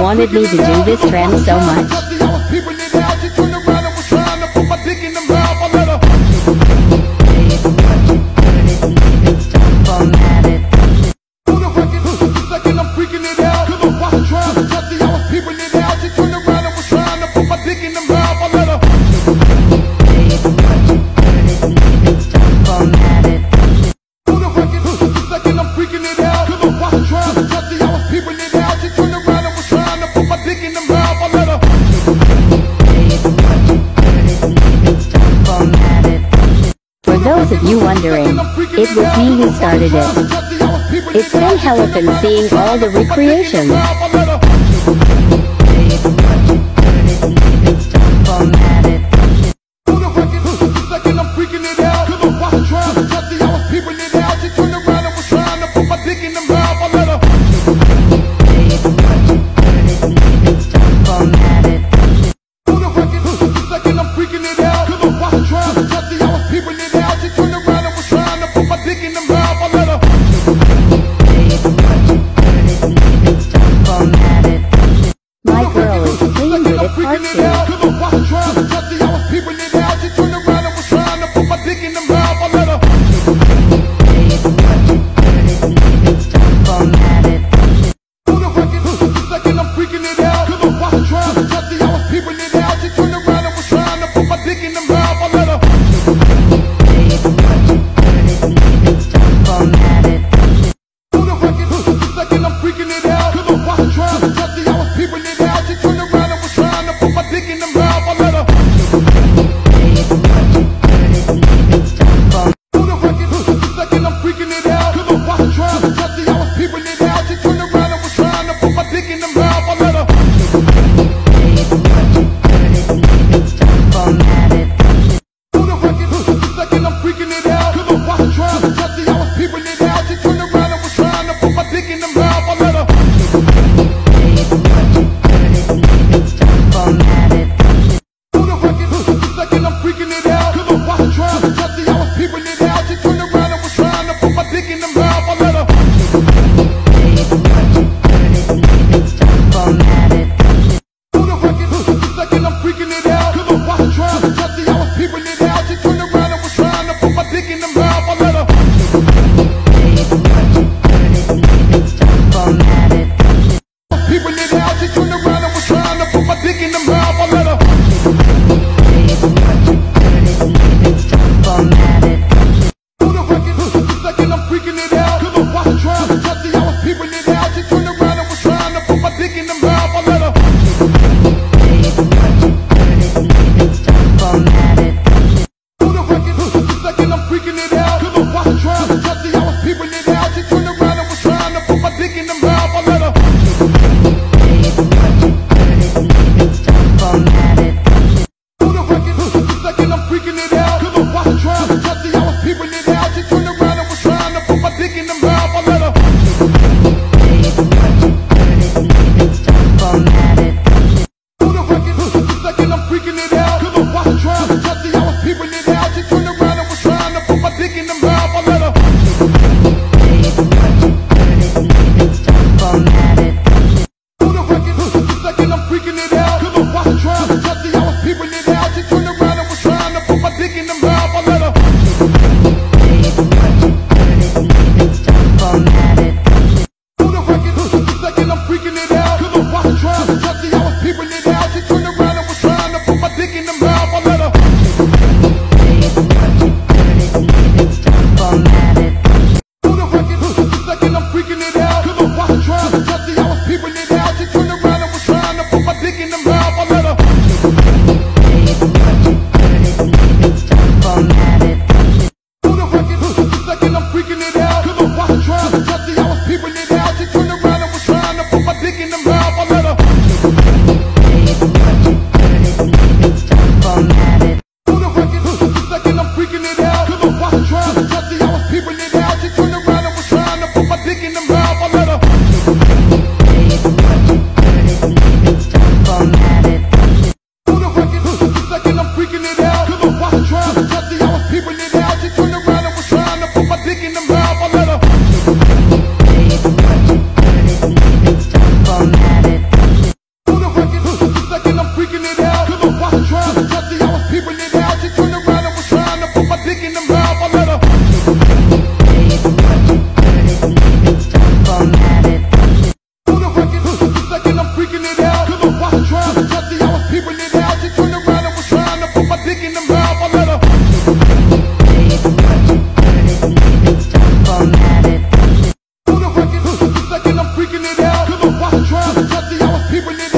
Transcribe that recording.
wanted me to do this trend so much. Those of you wondering, it was me who started it. It's been hella fun seeing all the recreations. My In the high. people in